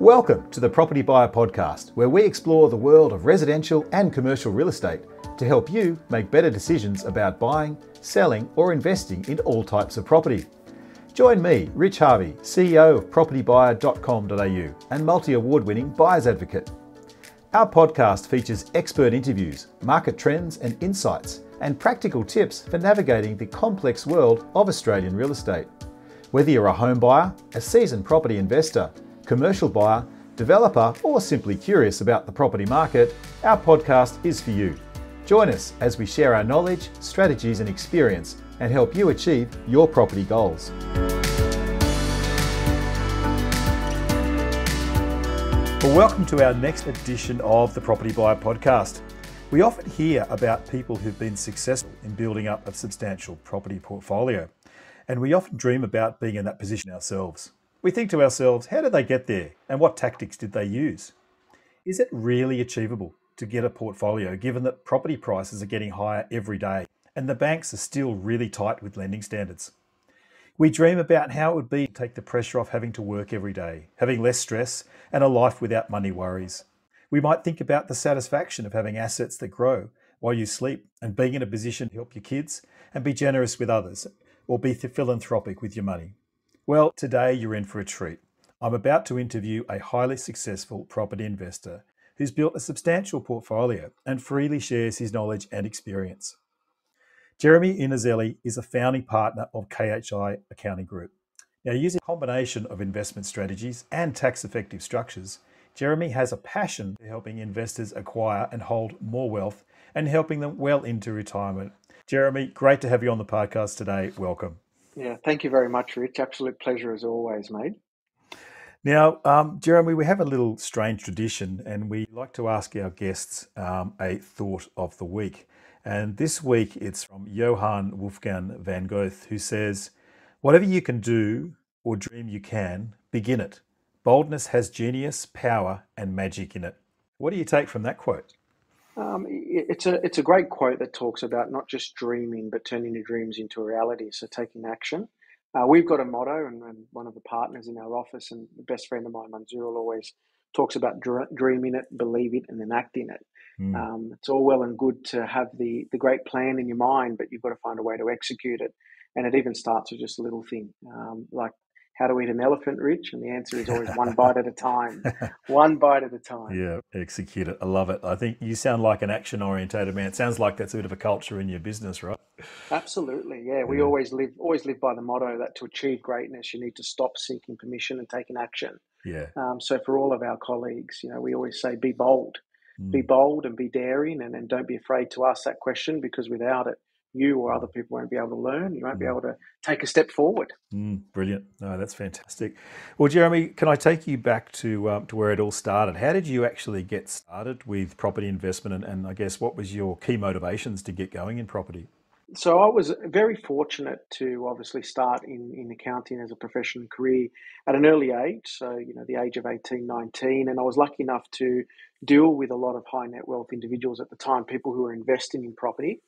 Welcome to the Property Buyer Podcast, where we explore the world of residential and commercial real estate to help you make better decisions about buying, selling, or investing in all types of property. Join me, Rich Harvey, CEO of propertybuyer.com.au and multi award winning buyer's advocate. Our podcast features expert interviews, market trends and insights, and practical tips for navigating the complex world of Australian real estate. Whether you're a home buyer, a seasoned property investor, commercial buyer, developer, or simply curious about the property market, our podcast is for you. Join us as we share our knowledge, strategies, and experience and help you achieve your property goals. Well, welcome to our next edition of the Property Buyer Podcast. We often hear about people who've been successful in building up a substantial property portfolio, and we often dream about being in that position ourselves. We think to ourselves, how did they get there and what tactics did they use? Is it really achievable to get a portfolio given that property prices are getting higher every day and the banks are still really tight with lending standards? We dream about how it would be to take the pressure off having to work every day, having less stress, and a life without money worries. We might think about the satisfaction of having assets that grow while you sleep and being in a position to help your kids and be generous with others or be philanthropic with your money. Well, today you're in for a treat. I'm about to interview a highly successful property investor who's built a substantial portfolio and freely shares his knowledge and experience. Jeremy Iannuzzelli is a founding partner of KHI Accounting Group. Now, using a combination of investment strategies and tax effective structures, Jeremy has a passion for helping investors acquire and hold more wealth and helping them well into retirement. Jeremy, great to have you on the podcast today. Welcome. Yeah, thank you very much, Rich. Absolute pleasure as always, mate. Now, um, Jeremy, we have a little strange tradition, and we like to ask our guests um, a thought of the week. And this week it's from Johann Wolfgang von Goethe, who says, Whatever you can do or dream you can, begin it. Boldness has genius, power, and magic in it. What do you take from that quote? Um, it's a it's a great quote that talks about not just dreaming, but turning your dreams into reality. So taking action. Uh, we've got a motto, and, and, one of the partners in our office and the best friend of mine, Manzurul, always talks about dr- dreaming it, believe it, and then acting it. Mm. Um, it's all well and good to have the the great plan in your mind, but you've got to find a way to execute it. And it even starts with just a little thing, um, like how to eat an elephant, Rich? And the answer is always one bite at a time. One bite at a time. Yeah, execute it. I love it. I think you sound like an action orientated man. It sounds like that's a bit of a culture in your business, right? Absolutely. Yeah. We yeah. always live always live by the motto that to achieve greatness you need to stop seeking permission and take an action. Yeah. Um, so for all of our colleagues, you know, we always say be bold. Mm. Be bold and be daring and, and don't be afraid to ask that question because without it, you or other people won't be able to learn. You won't be mm. able to take a step forward. Mm, brilliant. No, that's fantastic. Well, Jeremy, can I take you back to um, to where it all started? How did you actually get started with property investment, and, and I guess what was your key motivations to get going in property? So I was very fortunate to obviously start in, in accounting as a professional career at an early age. So, you know, the age of 18, 19. And I was lucky enough to deal with a lot of high net wealth individuals at the time, people who were investing in property.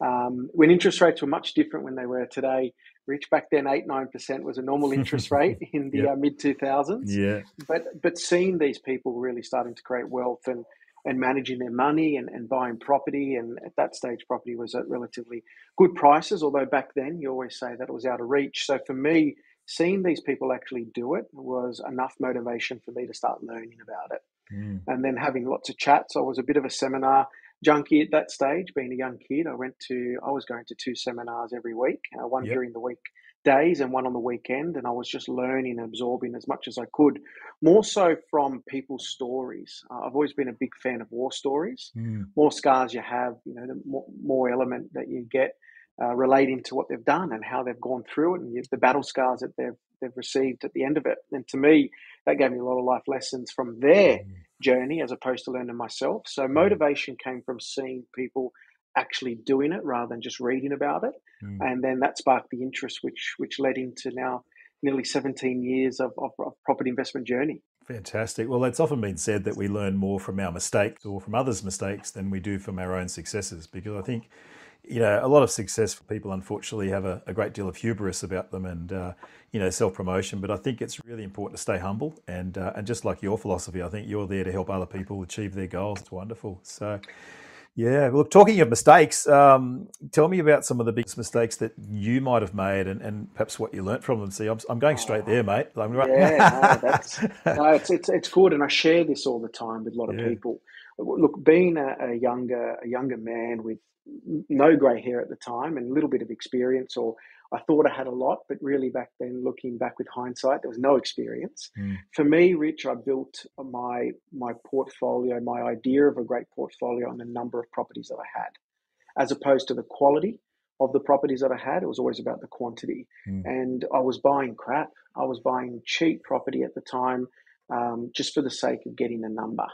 Um, when interest rates were much different when they were today, Rich back then eight nine percent was a normal interest rate in the yep. uh, mid two thousands. Yeah, but but seeing these people really starting to create wealth and and managing their money and, and buying property and at that stage property was at relatively good prices. Although back then you always say that it was out of reach. So for me, seeing these people actually do it was enough motivation for me to start learning about it. Mm. And then having lots of chats. I was a bit of a seminar junkie at that stage, being a young kid. I went to, I was going to two seminars every week, uh, one yep. during the week days and one on the weekend. And I was just learning and absorbing as much as I could, more so from people's stories. Uh, I've always been a big fan of war stories. Mm. More scars you have, you know, the more, more element that you get uh, relating to what they've done and how they've gone through it and the battle scars that they've, they've received at the end of it. And to me, that gave me a lot of life lessons from there. Mm journey as opposed to learning myself. So mm. motivation came from seeing people actually doing it rather than just reading about it. Mm. And then that sparked the interest, which which led into now nearly 17 years of, of, of, property investment journey. Fantastic. Well, it's often been said that we learn more from our mistakes or from others' mistakes than we do from our own successes, because I think you know, a lot of successful people unfortunately have a, a great deal of hubris about them and, uh, you know, self promotion. But I think it's really important to stay humble and uh, and just like your philosophy, I think you're there to help other people achieve their goals. It's wonderful. So, yeah, look, talking of mistakes, um, tell me about some of the biggest mistakes that you might have made and, and perhaps what you learnt from them. See, I'm, I'm going straight there, mate. I'm right. Yeah, no, that's, no, it's, it's, it's good. And I share this all the time with a lot of yeah. people. Look, being a, a, younger a younger man with no grey hair at the time and a little bit of experience, or I thought I had a lot, but really back then, looking back with hindsight, there was no experience. Mm. For me, Rich, I built my my portfolio, my idea of a great portfolio on the number of properties that I had, as opposed to the quality of the properties that I had. It was always about the quantity, mm. and I was buying crap. I was buying cheap property at the time, um, just for the sake of getting a number.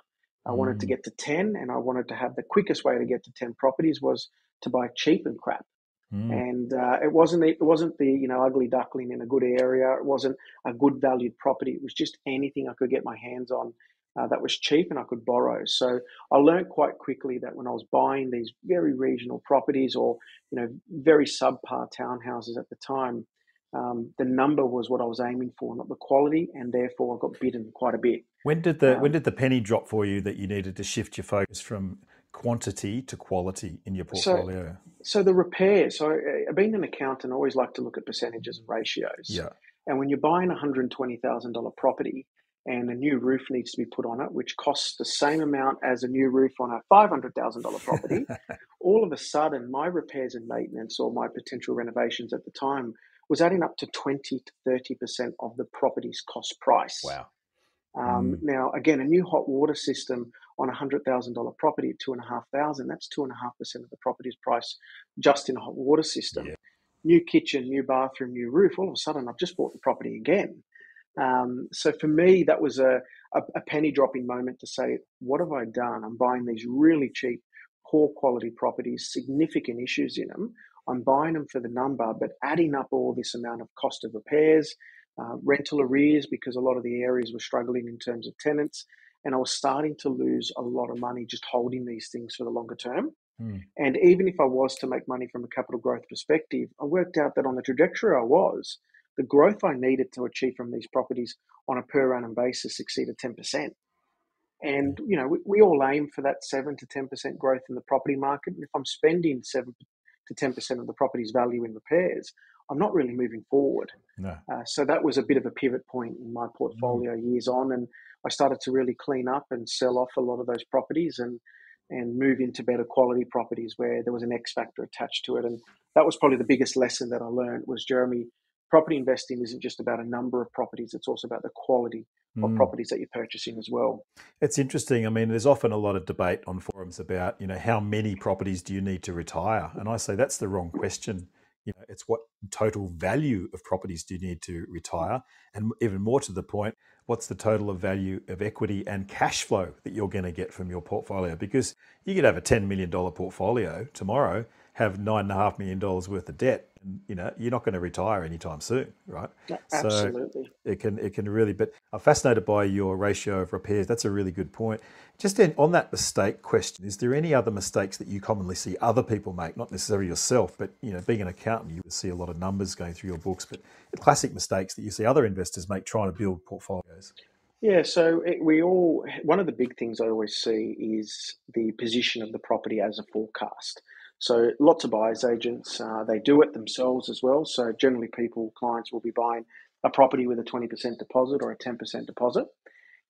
I wanted to mm. get to 10 and I wanted to have the quickest way to get to 10 properties was to buy cheap and crap. Mm. And uh, it wasn't the, it wasn't the you know ugly duckling in a good area. It wasn't a good valued property. It was just anything I could get my hands on uh, that was cheap and I could borrow. So I learned quite quickly that when I was buying these very regional properties or you know very subpar townhouses at the time, um, the number was what I was aiming for, not the quality, and therefore I got bidden quite a bit. When did the um, when did the penny drop for you that you needed to shift your focus from quantity to quality in your portfolio? So, so the repair. So uh, being an accountant, I always like to look at percentages and ratios. Yeah. And when you're buying a hundred twenty thousand dollar property and a new roof needs to be put on it, which costs the same amount as a new roof on a five hundred thousand dollar property, all of a sudden my repairs and maintenance or my potential renovations at the time was adding up to 20 to 30% of the property's cost price. Wow. Um, mm. Now, again, a new hot water system on a hundred thousand dollar property at two and a half thousand. That's two and a half percent of the property's price just in a hot water system. Yeah. New kitchen, new bathroom, new roof. All of a sudden, I've just bought the property again. Um, so for me, that was a, a, a penny dropping moment to say, what have I done? I'm buying these really cheap, poor quality properties, significant issues in them. I'm buying them for the number, but adding up all this amount of cost of repairs, uh, rental arrears, because a lot of the areas were struggling in terms of tenants. And I was starting to lose a lot of money just holding these things for the longer term. Mm. And even if I was to make money from a capital growth perspective, I worked out that on the trajectory I was, the growth I needed to achieve from these properties on a per annum basis exceeded 10%. And you know, we, we all aim for that seven to ten percent growth in the property market. And if I'm spending seven to 10% of the property's value in repairs, I'm not really moving forward. No. Uh, so that was a bit of a pivot point in my portfolio mm. years on. And I started to really clean up and sell off a lot of those properties and, and move into better quality properties where there was an X factor attached to it. And that was probably the biggest lesson that I learned was Jeremy, property investing isn't just about a number of properties, it's also about the quality. Of hmm. properties that you're purchasing as well. It's interesting. I mean, there's often a lot of debate on forums about, you know, how many properties do you need to retire? And I say that's the wrong question. You know, it's what total value of properties do you need to retire? And even more to the point, what's the total of value of equity and cash flow that you're going to get from your portfolio? Because you could have a $10 million portfolio tomorrow have nine and a half million dollars worth of debt, you know you're not going to retire anytime soon, right? absolutely. So it can it can really. But I'm fascinated by your ratio of repairs. That's a really good point. Just in, on that mistake question, is there any other mistakes that you commonly see other people make? Not necessarily yourself, but you know, being an accountant, you would see a lot of numbers going through your books. But classic mistakes that you see other investors make trying to build portfolios. Yeah, so it, we all one of the big things I always see is the position of the property as a forecast. So lots of buyers agents, uh, they do it themselves as well. So generally, people, clients will be buying a property with a 20% deposit or a 10% deposit,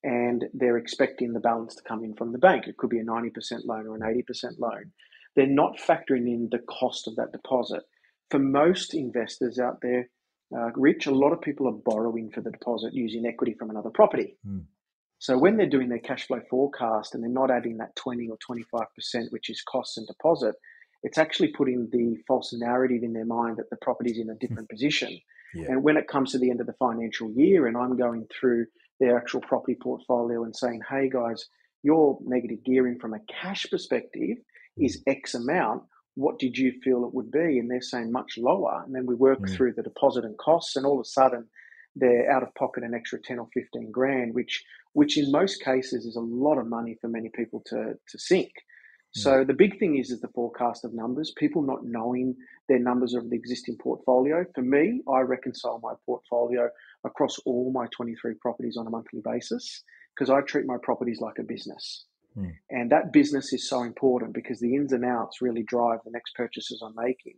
and they're expecting the balance to come in from the bank. It could be a 90% loan or an 80% loan. They're not factoring in the cost of that deposit. For most investors out there, uh, Rich, a lot of people are borrowing for the deposit using equity from another property. Mm. So when they're doing their cash flow forecast and they're not adding that 20 or 25%, which is costs and deposit, it's actually putting the false narrative in their mind that the property's in a different position. Yeah. And when it comes to the end of the financial year and I'm going through their actual property portfolio and saying, hey guys, your negative gearing from a cash perspective is X amount. What did you feel it would be? And they're saying much lower. And then we work mm. through the deposit and costs, and all of a sudden they're out of pocket an extra 10 or 15 grand, which which in most cases is a lot of money for many people to, to sink. So the big thing is is the forecast of numbers. People not knowing their numbers of the existing portfolio. For me, I reconcile my portfolio across all my 23 properties on a monthly basis because I treat my properties like a business. Mm. And that business is so important because the ins and outs really drive the next purchases I'm making.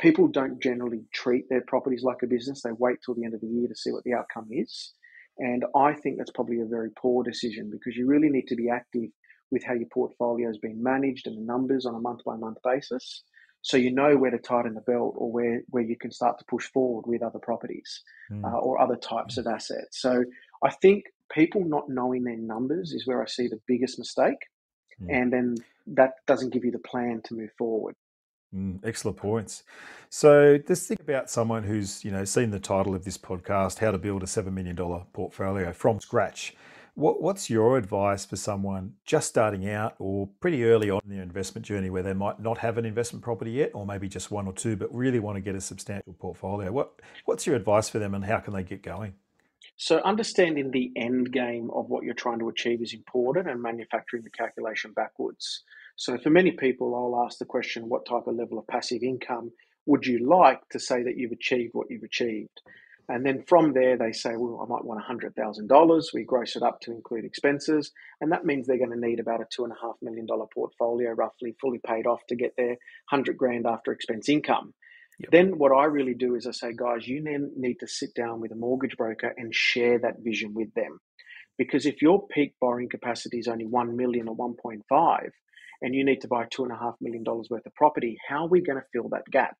People don't generally treat their properties like a business. They wait till the end of the year to see what the outcome is. And I think that's probably a very poor decision because you really need to be active with how your portfolio has been managed and the numbers on a month by month basis. So you know where to tighten the belt or where, where you can start to push forward with other properties mm. uh, or other types of assets. So I think people not knowing their numbers is where I see the biggest mistake. Mm. And then that doesn't give you the plan to move forward. Mm, excellent points. So just think about someone who's you know seen the title of this podcast, "How to Build a Seven Million Dollar Portfolio from Scratch." What, what's your advice for someone just starting out or pretty early on in their investment journey where they might not have an investment property yet, or maybe just one or two, but really want to get a substantial portfolio? What what's your advice for them, and how can they get going? So, understanding the end game of what you're trying to achieve is important, and manufacturing the calculation backwards. So, for many people, I'll ask the question what type of level of passive income would you like to say that you've achieved what you've achieved? And then from there, they say, well, I might want $100,000. We gross it up to include expenses. And that means they're going to need about a $2.5 million portfolio, roughly fully paid off to get their 100 grand after expense income. Yep. Then what I really do is I say, guys, you then need to sit down with a mortgage broker and share that vision with them. Because if your peak borrowing capacity is only 1 million or 1.5 and you need to buy $2.5 million worth of property, how are we going to fill that gap?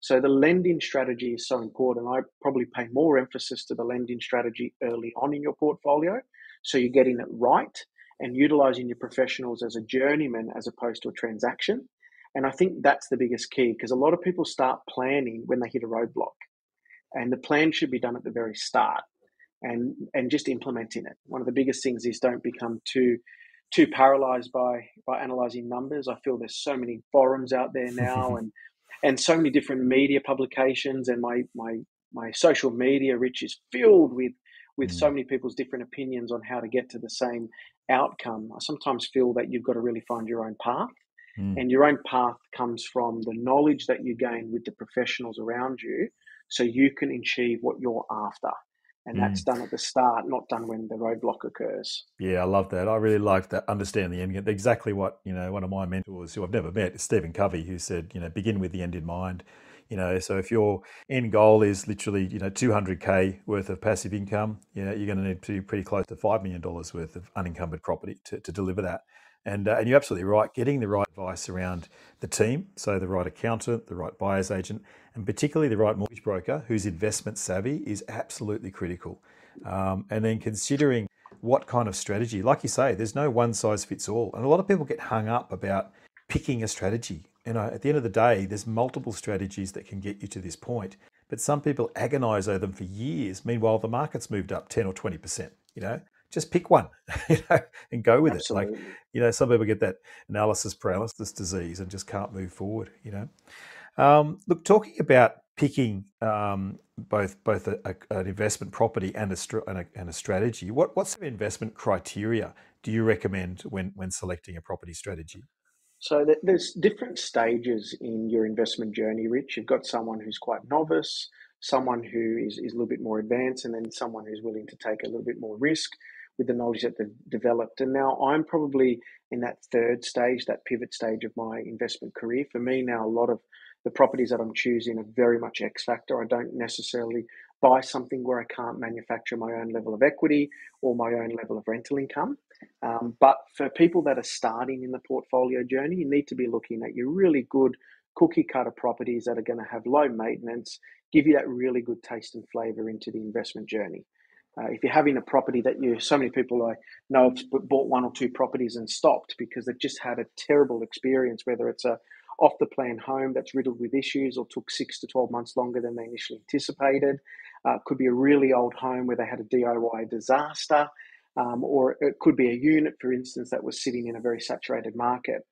So the lending strategy is so important. I probably pay more emphasis to the lending strategy early on in your portfolio. So you're getting it right and utilizing your professionals as a journeyman as opposed to a transaction. And I think that's the biggest key because a lot of people start planning when they hit a roadblock. And the plan should be done at the very start and and just implementing it. One of the biggest things is don't become too too paralyzed by by analyzing numbers. I feel there's so many forums out there now and and so many different media publications and my my my social media rich is filled with with mm. so many people's different opinions on how to get to the same outcome. I sometimes feel that you've got to really find your own path Mm. And your own path comes from the knowledge that you gain with the professionals around you so you can achieve what you're after. And mm. that's done at the start, not done when the roadblock occurs. Yeah, I love that. I really like that. Understand the end. Exactly what, you know, one of my mentors who I've never met is Stephen Covey, who said, you know, begin with the end in mind. You know, so if your end goal is literally, you know, 200K worth of passive income, you know, you're going to need to be pretty close to $5 million worth of unencumbered property to, to deliver that. And, uh, and you're absolutely right, getting the right advice around the team, so the right accountant, the right buyer's agent, and particularly the right mortgage broker who's investment savvy is absolutely critical. Um, and then considering what kind of strategy, like you say, there's no one size fits all. And a lot of people get hung up about picking a strategy. You know, at the end of the day, there's multiple strategies that can get you to this point. But some people agonize over them for years. Meanwhile, the market's moved up 10 or 20%. You know, just pick one you know, and go with Absolutely. it. Like, you know, some people get that analysis paralysis disease and just can't move forward, you know. Um, look, talking about picking um, both both a, a, an investment property and a, and a, and a strategy, what, what sort of investment criteria do you recommend when, when selecting a property strategy? So there's different stages in your investment journey, Rich. You've got someone who's quite novice, someone who is, is a little bit more advanced, and then someone who's willing to take a little bit more risk with the knowledge that they've developed. And now I'm probably in that third stage, that pivot stage of my investment career. For me now, a lot of the properties that I'm choosing are very much X factor. I don't necessarily buy something where I can't manufacture my own level of equity or my own level of rental income. Um, but for people that are starting in the portfolio journey, you need to be looking at your really good cookie cutter properties that are going to have low maintenance, give you that really good taste and flavor into the investment journey. Uh, if you're having a property that you, so many people I know have bought one or two properties and stopped because they've just had a terrible experience, whether it's a off the plan home that's riddled with issues or took six to 12 months longer than they initially anticipated. Uh, could be a really old home where they had a DIY disaster, um, or it could be a unit, for instance, that was sitting in a very saturated market.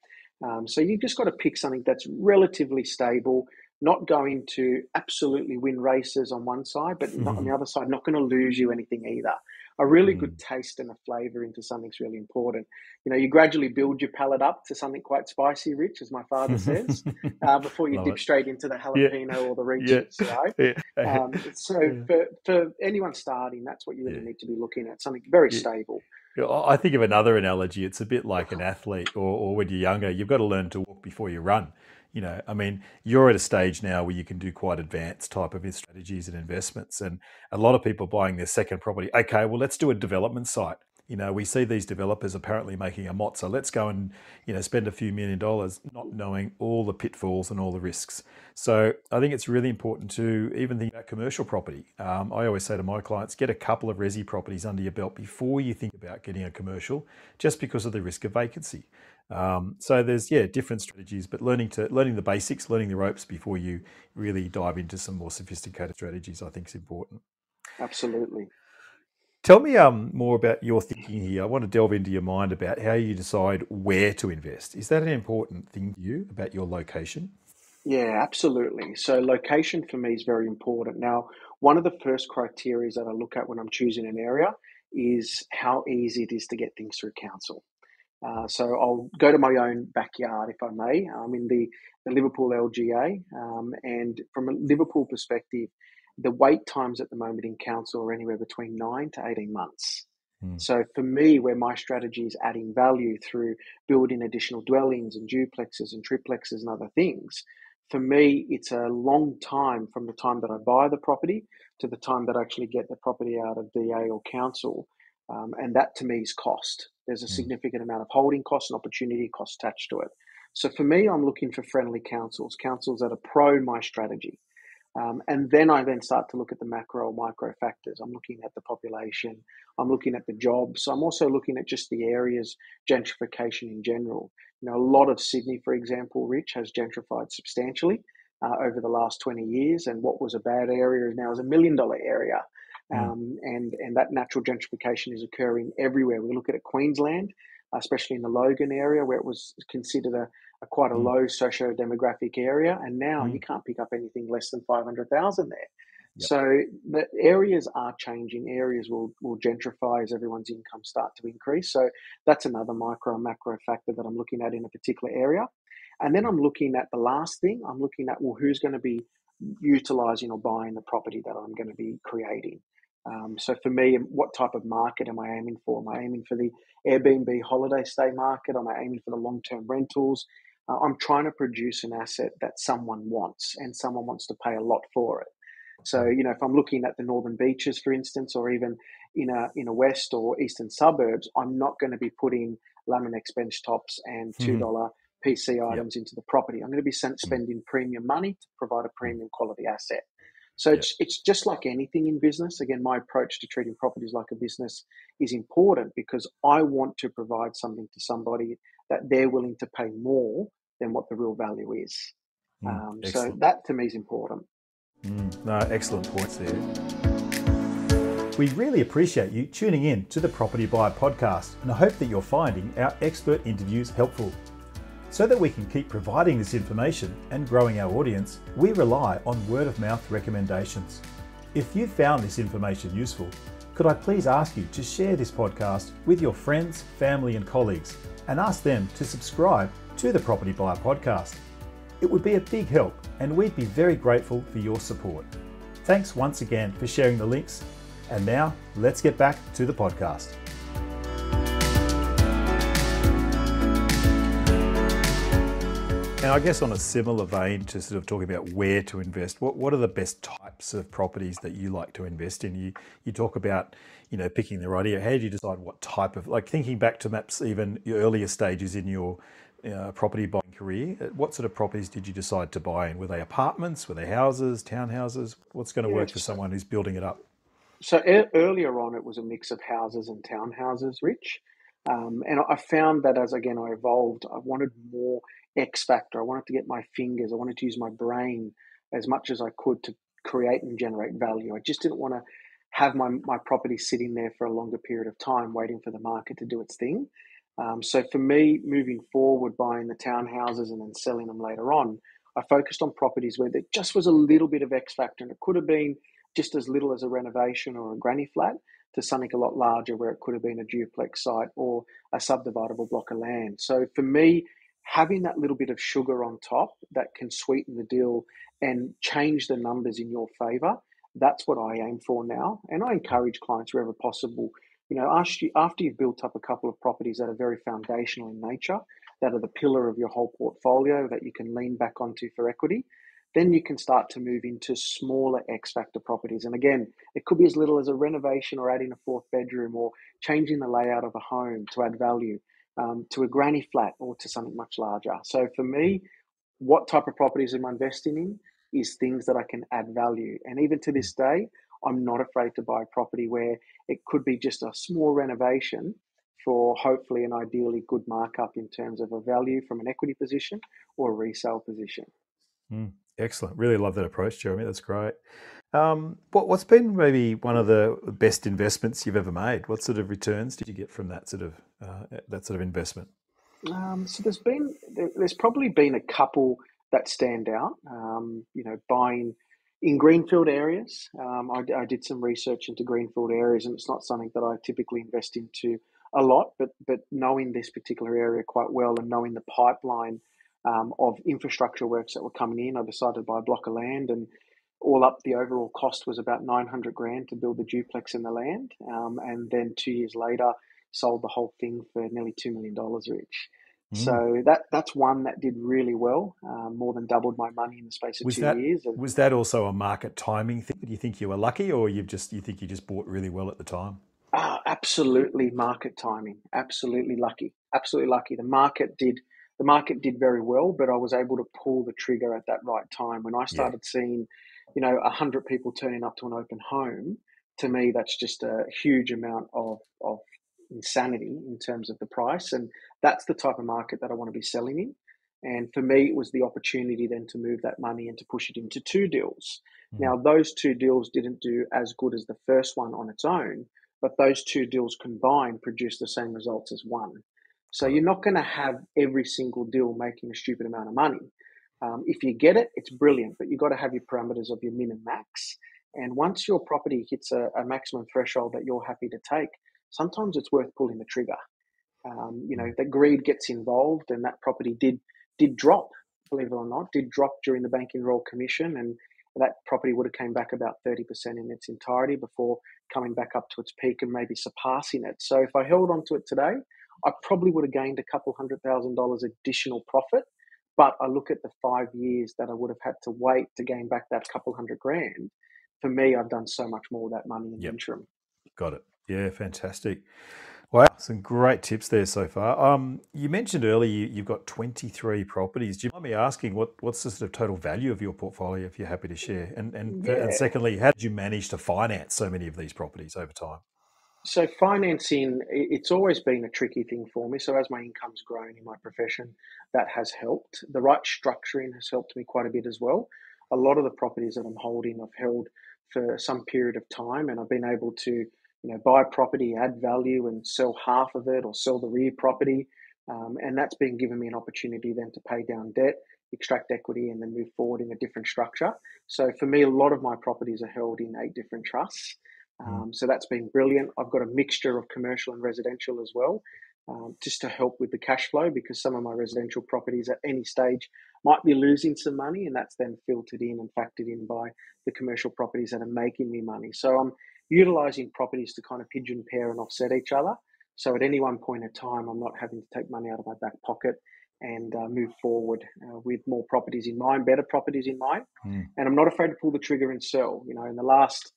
Um, so you've just got to pick something that's relatively stable, not going to absolutely win races on one side, but mm-hmm. on the other side, not going to lose you anything either. A really mm. good taste and a flavour into something's really important. You know, you gradually build your palate up to something quite spicy, rich, as my father says, uh, before you Love dip it. straight into the jalapeno yeah. or the. Yeah. Right? Yeah. Um, so yeah. for, for anyone starting, that's what you really need to be looking at, something very stable. I think of another analogy. It's a bit like an athlete, or, or when you're younger, you've got to learn to walk before you run. You know, I mean, you're at a stage now where you can do quite advanced type of strategies and investments, and a lot of people buying their second property. Okay, well, let's do a development site. You know, we see these developers apparently making a mozza. Let's go and, you know, spend a few million dollars not knowing all the pitfalls and all the risks. So I think it's really important to even think about commercial property. Um, I always say to my clients, get a couple of resi properties under your belt before you think about getting a commercial, just because of the risk of vacancy. Um, so there's yeah different strategies, but learning to learning the basics, learning the ropes before you really dive into some more sophisticated strategies, I think is important. Absolutely. Tell me um, more about your thinking here. I want to delve into your mind about how you decide where to invest. Is that an important thing to you about your location? Yeah, absolutely. So, location for me is very important. Now, one of the first criteria that I look at when I'm choosing an area is how easy it is to get things through council. Uh, so I'll go to my own backyard, if I may. I'm in the, the Liverpool LGA, um, and from a Liverpool perspective, the wait times at the moment in council are anywhere between nine to 18 months. Mm. So for me, where my strategy is adding value through building additional dwellings and duplexes and triplexes and other things, for me, it's a long time from the time that I buy the property to the time that I actually get the property out of DA or council. Um, and that to me is cost. There's a mm. significant amount of holding costs and opportunity costs attached to it. So for me, I'm looking for friendly councils, councils that are pro my strategy. Um, and then I then start to look at the macro or micro factors. I'm looking at the population. I'm looking at the jobs. I'm also looking at just the areas gentrification in general. You know, a lot of Sydney, for example, Rich has gentrified substantially uh, over the last 20 years, and what was a bad area is now is a million dollar area. Mm. Um, and and that natural gentrification is occurring everywhere. We look at it, Queensland, especially in the Logan area, where it was considered a a quite a mm. low socio-demographic area, and now mm. you can't pick up anything less than five hundred thousand there. Yep. So the areas are changing. Areas will will gentrify as everyone's income start to increase. So that's another micro and macro factor that I'm looking at in a particular area. And then I'm looking at the last thing. I'm looking at well, who's going to be utilizing or buying the property that I'm going to be creating. Um, so for me, what type of market am I aiming for? Am I aiming for the Airbnb holiday stay market? Am I aiming for the long term rentals? Uh, I'm trying to produce an asset that someone wants and someone wants to pay a lot for it. So, you know, if I'm looking at the northern beaches, for instance, or even in a in a west or eastern suburbs, I'm not going to be putting Laminex bench tops and two mm-hmm. mm-hmm. PC items yep. into the property. I'm going to be mm. spending premium money to provide a premium quality asset. So yep. it's it's just like anything in business. Again, my approach to treating properties like a business is important because I want to provide something to somebody that they're willing to pay more than what the real value is. Mm, um, so that to me is important. Mm, no, excellent points there. We really appreciate you tuning in to the Property Buyer podcast, and I hope that you're finding our expert interviews helpful. So that we can keep providing this information and growing our audience, we rely on word of mouth recommendations. If you found this information useful, could I please ask you to share this podcast with your friends, family, and colleagues and ask them to subscribe to the Property Buyer podcast. It would be a big help and we'd be very grateful for your support. Thanks once again for sharing the links. And now let's get back to the podcast. And I guess on a similar vein to sort of talking about where to invest, what, what are the best types of properties that you like to invest in? You you talk about, you know, picking the right area. How do you decide what type of like thinking back to maps even your earlier stages in your uh, property buying career, uh, what sort of properties did you decide to buy in? Were they apartments? Were they houses, townhouses? What's going to yeah, work for someone who's building it up? So earlier on, it was a mix of houses and townhouses, Rich. Um, and I found that as again I evolved, I wanted more X factor. I wanted to get my fingers. I wanted to use my brain as much as I could to create and generate value. I just didn't want to have my, my property sitting there for a longer period of time waiting for the market to do its thing. Um, so for me, moving forward, buying the townhouses and then selling them later on, I focused on properties where there just was a little bit of X factor, and it could have been just as little as a renovation or a granny flat to something a lot larger where it could have been a duplex site or a subdividable block of land. So for me, having that little bit of sugar on top that can sweeten the deal and change the numbers in your favor, that's what I aim for now. And I encourage clients wherever possible, you know, after, you, after you've built up a couple of properties that are very foundational in nature, that are the pillar of your whole portfolio that you can lean back onto for equity, then you can start to move into smaller X factor properties. And again, it could be as little as a renovation or adding a fourth bedroom or changing the layout of a home to add value um, to a granny flat or to something much larger. So for me, what type of properties am I investing in is things that I can add value. And even to this day, I'm not afraid to buy a property where it could be just a small renovation for hopefully an ideally good markup in terms of a value from an equity position or a resale position. Mm. Excellent. Really love that approach, Jeremy. That's great. Um, what, has been maybe one of the best investments you've ever made? What sort of returns did you get from that sort of uh, that sort of investment? Um, so there's been there's probably been a couple that stand out. Um, you know, buying in greenfield areas. Um, I, I, did some research into greenfield areas, and it's not something that I typically invest into a lot. But but knowing this particular area quite well and knowing the pipeline um, of infrastructure works that were coming in. I decided to buy a block of land and all up the overall cost was about 900 grand to build the duplex in the land. Um, and then two years later, sold the whole thing for nearly $2 million rich. Mm. So that that's one that did really well, um, more than doubled my money in the space of was two that, years. And, was that also a market timing thing? Do you think you were lucky, or you just you think you just bought really well at the time? Uh, absolutely market timing. Absolutely lucky. Absolutely lucky. The market did the market did very well, but I was able to pull the trigger at that right time. When I started yeah. seeing, you know, a hundred people turning up to an open home, to me that's just a huge amount of of insanity in terms of the price, and that's the type of market that I want to be selling in. And for me, it was the opportunity then to move that money and to push it into two deals. Mm. Now, those two deals didn't do as good as the first one on its own, but those two deals combined produced the same results as one. So you're not going to have every single deal making a stupid amount of money. Um, if you get it, it's brilliant, but you've got to have your parameters of your min and max. And once your property hits a, a maximum threshold that you're happy to take, sometimes it's worth pulling the trigger. Um, you know, mm. the greed gets involved, and that property did did drop, believe it or not, did drop during the banking royal commission, and that property would have came back about 30% in its entirety before coming back up to its peak and maybe surpassing it. So if I held on to it today, I probably would have gained a couple hundred thousand dollars additional profit. But I look at the five years that I would have had to wait to gain back that couple hundred grand. For me, I've done so much more with that money in yep. the interim. Got it. Yeah, fantastic. Wow, some great tips there so far. Um, you mentioned earlier you, have got 23 properties. Do you mind me asking what, what's the sort of total value of your portfolio if you're happy to share? And, and, yeah. and secondly, how did you manage to finance so many of these properties over time? So financing, it's always been a tricky thing for me. So as my income's grown in my profession, that has helped. The right structuring has helped me quite a bit as well. A lot of the properties that I'm holding, I've held for some period of time, and I've been able to, you know, buy property, add value, and sell half of it, or sell the rear property, um, and that's been giving me an opportunity then to pay down debt, extract equity, and then move forward in a different structure. So for me, a lot of my properties are held in eight different trusts. Mm. Um, so that's been brilliant. I've got a mixture of commercial and residential as well, um, just to help with the cash flow because some of my residential properties at any stage might be losing some money, and that's then filtered in and factored in by the commercial properties that are making me money. So I'm utilizing properties to kind of pigeon pair and offset each other. So at any one point in time, I'm not having to take money out of my back pocket and uh, move forward uh, with more properties in mind, better properties in mind. Mm. And I'm not afraid to pull the trigger and sell. You know, in the last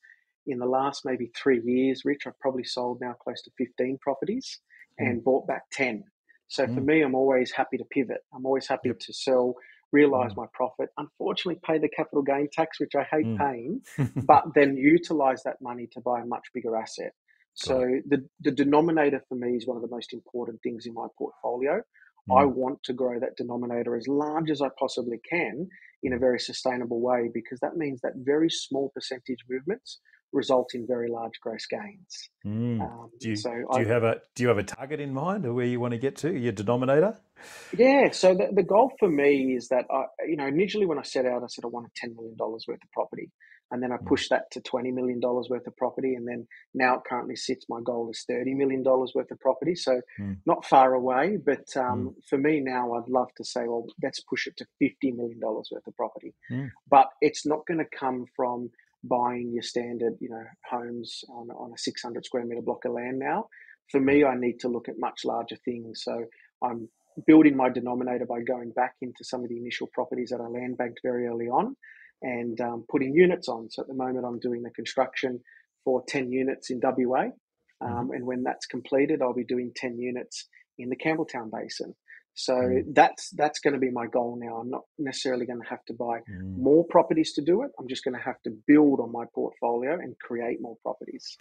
in the last maybe three years, Rich, I've probably sold now close to 15 properties mm. and bought back 10. So mm. for me, I'm always happy to pivot. I'm always happy yep. to sell, realize mm. my profit, unfortunately, pay the capital gain tax, which I hate mm. paying, but then utilize that money to buy a much bigger asset. So the, the denominator for me is one of the most important things in my portfolio. I mm. want to grow that denominator as large as I possibly can in a very sustainable way because that means that very small percentage movements result in very large gross gains. Mm. Um, do you, so do I, you have a do you have a target in mind or where you want to get to your denominator? Yeah, so the, the goal for me is that I, you know initially when I set out, I said I wanted ten million dollars worth of property, and then I mm. pushed that to twenty million dollars worth of property, and then now it currently sits. My goal is thirty million dollars worth of property, so mm. not far away. But um, mm. for me now, I'd love to say, well, let's push it to fifty million dollars worth of property. Mm. But it's not going to come from buying your standard, you know, homes on, on a 600 square meter block of land now. For me, I need to look at much larger things. So I'm building my denominator by going back into some of the initial properties that I land banked very early on and um, putting units on. So at the moment, I'm doing the construction for 10 units in WA. Um, mm-hmm. And when that's completed, I'll be doing 10 units in the Campbelltown Basin. So mm. that's that's going to be my goal now. I'm not necessarily going to have to buy mm. more properties to do it. I'm just going to have to build on my portfolio and create more properties.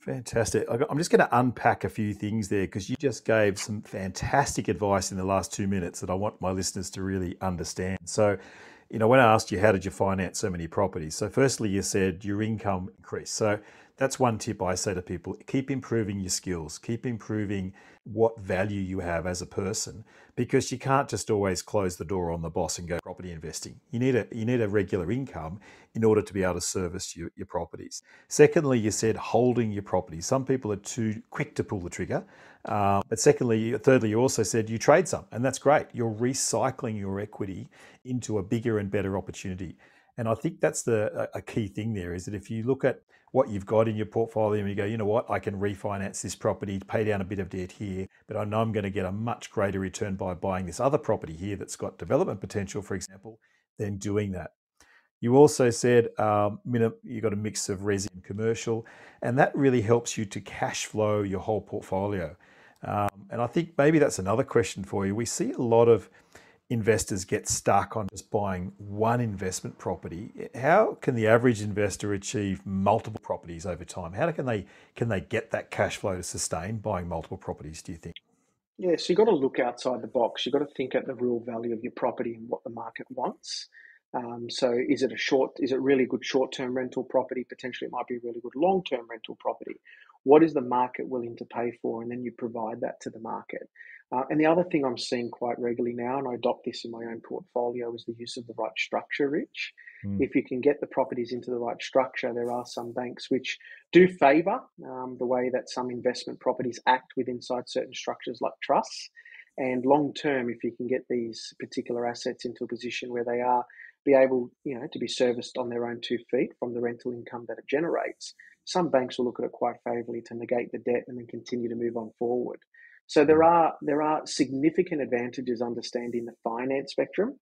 Fantastic. I'm just going to unpack a few things there because you just gave some fantastic advice in the last two minutes that I want my listeners to really understand. So, you know, when I asked you how did you finance so many properties, so firstly you said your income increased. So that's one tip I say to people keep improving your skills, keep improving what value you have as a person because you can't just always close the door on the boss and go property investing. You need a you need a regular income in order to be able to service your, your properties. Secondly, you said holding your property. Some people are too quick to pull the trigger. Um, but secondly, thirdly, you also said you trade some, and that's great. You're recycling your equity into a bigger and better opportunity. And I think that's the a key thing there is that if you look at what you've got in your portfolio and you go, you know what, I can refinance this property, pay down a bit of debt here, but I know I'm going to get a much greater return by buying this other property here that's got development potential, for example, than doing that. You also said um, you've got a mix of resi and commercial, and that really helps you to cash flow your whole portfolio. Um, and I think maybe that's another question for you. We see a lot of investors get stuck on just buying one investment property. How can the average investor achieve multiple properties over time? How can they can they get that cash flow to sustain buying multiple properties? Do you think? Yeah, so you've got to look outside the box. You've got to think at the real value of your property and what the market wants. Um, so, is it a short? Is it really good short-term rental property? Potentially, it might be a really good long-term rental property. What is the market willing to pay for? And then you provide that to the market. Uh, and the other thing I'm seeing quite regularly now, and I adopt this in my own portfolio, is the use of the right structure, Rich. Mm. If you can get the properties into the right structure, there are some banks which do favour um, the way that some investment properties act with inside certain structures like trusts. And long term, if you can get these particular assets into a position where they are be able, you know, to be serviced on their own two feet from the rental income that it generates, some banks will look at it quite favourably to negate the debt and then continue to move on forward. So there are there are significant advantages understanding the finance spectrum,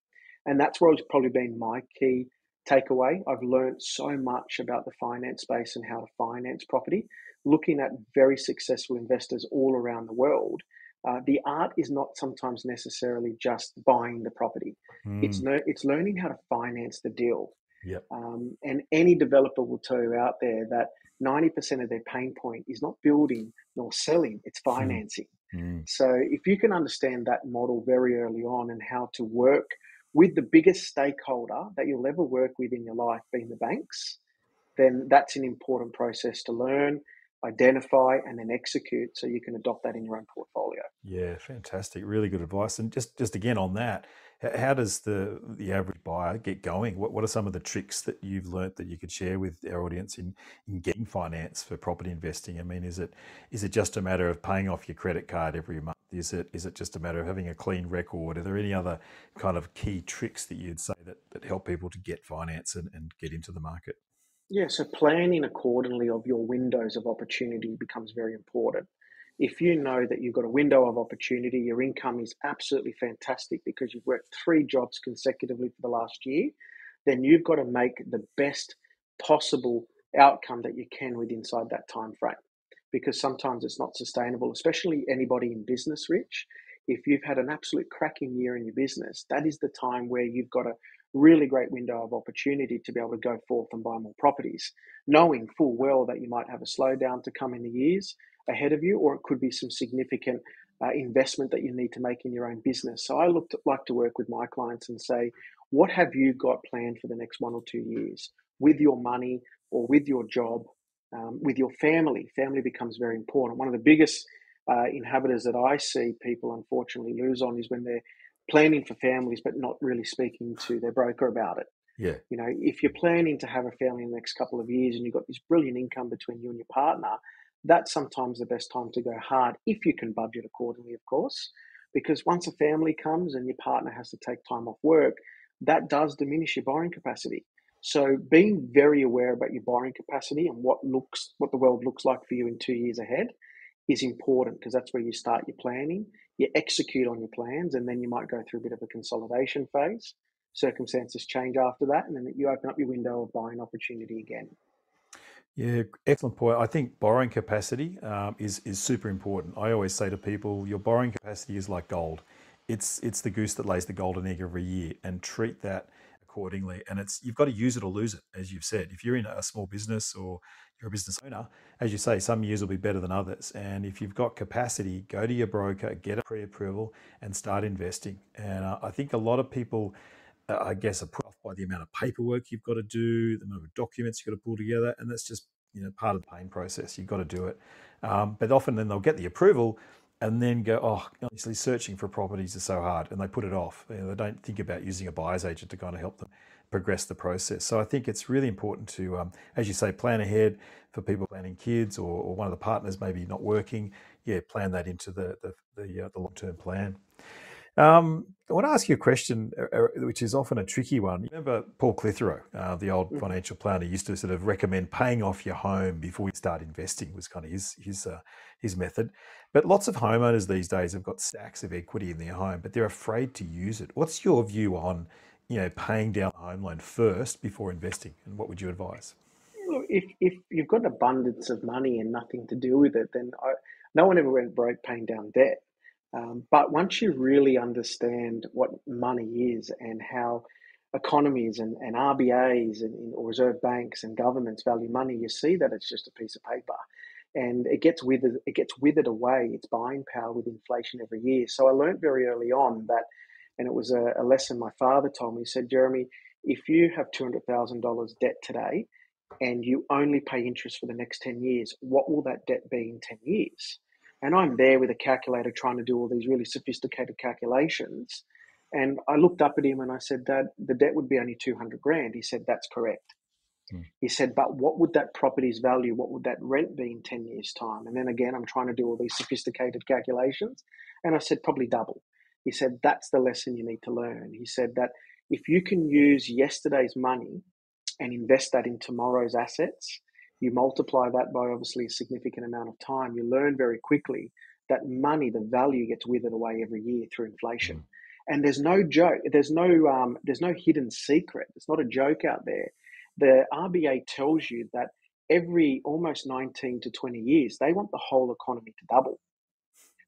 and that's where it's probably been my key takeaway. I've learned so much about the finance space and how to finance property. Looking at very successful investors all around the world, uh, the art is not sometimes necessarily just buying the property. Mm. It's no, it's learning how to finance the deal. Yep. Um, and any developer will tell you out there that 90% of their pain point is not building nor selling, it's hmm. financing. Mm. So if you can understand that model very early on and how to work with the biggest stakeholder that you'll ever work with in your life, being the banks, then that's an important process to learn, identify, and then execute so you can adopt that in your own portfolio. Yeah, fantastic. Really good advice. And just just again on that, how does the the average buyer get going? What what are some of the tricks that you've learnt that you could share with our audience in in getting finance for property investing? I mean, is it is it just a matter of paying off your credit card every month? Is it is it just a matter of having a clean record? Are there any other kind of key tricks that you'd say that, that help people to get finance and, and get into the market? Yeah, so planning accordingly of your windows of opportunity becomes very important if you know that you've got a window of opportunity, your income is absolutely fantastic because you've worked three jobs consecutively for the last year, then you've got to make the best possible outcome that you can with inside that time frame. Because sometimes it's not sustainable, especially anybody in business, Rich. If you've had an absolute cracking year in your business, that is the time where you've got a really great window of opportunity to be able to go forth and buy more properties, knowing full well that you might have a slowdown to come in the years ahead of you, or it could be some significant uh, investment that you need to make in your own business. So I look to, like to work with my clients and say, what have you got planned for the next one or two years with your money or with your job Um, with your family, family becomes very important. One of the biggest uh, inhabitants that I see people unfortunately lose on is when they're planning for families but not really speaking to their broker about it. Yeah. You know, if you're planning to have a family in the next couple of years and you've got this brilliant income between you and your partner, that's sometimes the best time to go hard if you can budget accordingly, of course. Because once a family comes and your partner has to take time off work, that does diminish your borrowing capacity. So being very aware about your borrowing capacity and what looks what the world looks like for you in two years ahead is important because that's where you start your planning, you execute on your plans, and then you might go through a bit of a consolidation phase. Circumstances change after that, and then you open up your window of buying opportunity again. Yeah, excellent point. I think borrowing capacity um, is is super important. I always say to people, your borrowing capacity is like gold. It's it's the goose that lays the golden egg every year, and treat that accordingly. And it's you've got to use it or lose it, as you've said. If you're in a small business or you're a business owner, as you say, some years will be better than others. And if you've got capacity, go to your broker, get a pre-approval, and start investing. And uh, I think a lot of people, uh, I guess, are put off by the amount of paperwork you've got to do, the amount of documents you've got to pull together, and that's just you know part of the pain process. You've got to do it. Um, but often then they'll get the approval and then go, oh, honestly, searching for properties is so hard, and they put it off. You know, they don't think about using a buyer's agent to kind of help them progress the process. So I think it's really important to, um, as you say, plan ahead for people planning kids or, or, one of the partners maybe not working. Yeah, plan that into the the, the, uh, the long term plan. Um, I want to ask you a question, uh, uh, which is often a tricky one. Remember Paul Clitheroe, uh, the old mm. financial planner, used to sort of recommend paying off your home before you start investing. Was kind of his his uh, his method. But lots of homeowners these days have got stacks of equity in their home, but they're afraid to use it. What's your view on, you know, paying down a home loan first before investing, and what would you advise? If if you've got an abundance of money and nothing to do with it, then I, no one ever went broke paying down debt. Um, but once you really understand what money is and how economies and, and RBAs and, or reserve banks and governments value money, you see that it's just a piece of paper. And it gets withered, it gets withered away, its buying power with inflation every year. So I learned very early on that, and it was a, a lesson my father told me. He said, Jeremy, if you have $200,000 debt today and you only pay interest for the next 10 years, what will that debt be in 10 years? And I'm there with a calculator trying to do all these really sophisticated calculations. And I looked up at him and I said, Dad, the debt would be only 200 grand. He said, That's correct. Hmm. He said, But what would that property's value, what would that rent be in 10 years' time? And then again, I'm trying to do all these sophisticated calculations. And I said, Probably double. He said, That's the lesson you need to learn. He said that if you can use yesterday's money and invest that in tomorrow's assets, you multiply that by obviously a significant amount of time, you learn very quickly that money, the value gets withered away every year through inflation. Mm. And there's no joke, there's no um, there's no hidden secret. It's not a joke out there. The RBA tells you that every almost 19 to 20 years, they want the whole economy to double.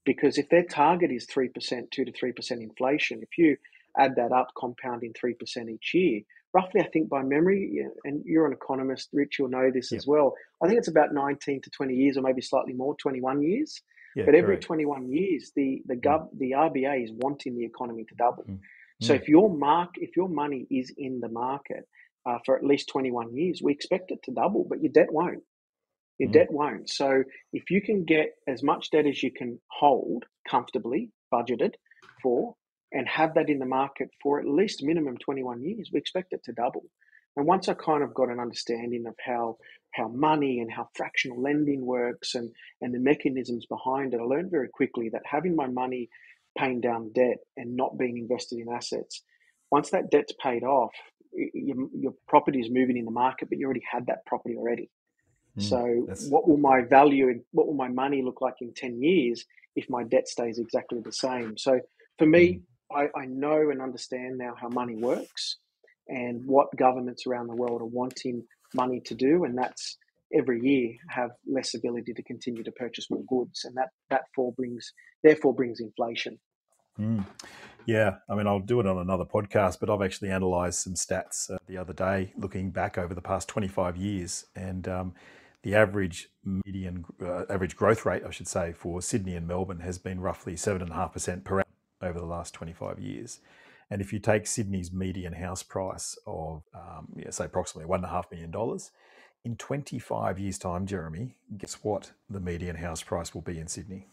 Because if their target is 3%, 2 to 3% inflation, if you add that up, compounding 3% each year, roughly, I think by memory, and you're an economist, Rich, you'll know this as well. I think it's about 19 to 20 years, or maybe slightly more, 21 years. Yeah, but every correct. 21 years, the the mm. gov, the RBA is wanting the economy to double. Mm. So mm. if your mark, if your money is in the market uh, for at least 21 years, we expect it to double, but your debt won't. Your mm. debt won't. So if you can get as much debt as you can hold comfortably, budgeted for, and have that in the market for at least minimum 21 years, we expect it to double. And once I kind of got an understanding of how how money and how fractional lending works and, and the mechanisms behind it, I learned very quickly that having my money paying down debt and not being invested in assets, once that debt's paid off, your, your property is moving in the market, but you already had that property already. Mm, so, what will my value and what will my money look like in 10 years if my debt stays exactly the same? So, for me, mm. I, I know and understand now how money works and what governments around the world are wanting money to do, and that's every year have less ability to continue to purchase more goods, and that that for brings therefore brings inflation. Mm. Yeah, I mean, I'll do it on another podcast, but I've actually analysed some stats uh, the other day, looking back over the past 25 years, and um, the average median uh, average growth rate, I should say, for Sydney and Melbourne has been roughly seven and a half percent per annum over the last 25 years. And if you take Sydney's median house price of, um, yeah, say, approximately $1.5 million, in 25 years' time, Jeremy, guess what the median house price will be in Sydney?